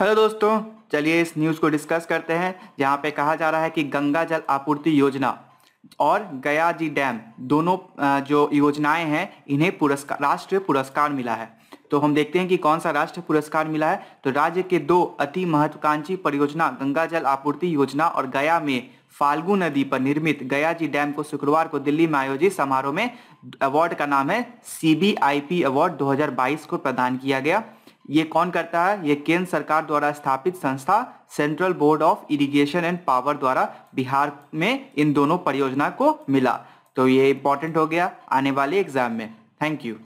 Hello दोस्तों, चलिए इस न्यूज़ को डिस्कस करते हैं, जहाँ पे कहा जा रहा है कि गंगा जल आपूर्ति योजना और गया जी डैम, दोनों जो योजनाएँ हैं, इन्हें पुरस्कार राष्ट्रीय पुरस्कार मिला है। तो हम देखते हैं कि कौन सा राष्ट्रीय पुरस्कार मिला है। तो राज्य के दो अति महत्वाकांक्षी परियोजना, गंगा जल आपूर्ति योजना और गया में फाल्गु नदी पर निर्मित गया जी डैम को शुक्रवार को दिल्ली में आयोजित समारोह में अवार्ड का नाम है सीबीआईपी अवार्ड 2022 को प्रदान किया गया। ये कौन करता है? ये केंद्र सरकार द्वारा स्थापित संस्था central board of irrigation and power द्वारा बिहार में इन दोनों परियोजना को मिला। तो ये इंपॉर्टेंट हो गया आने वाले एग्ज़ाम में। Thank you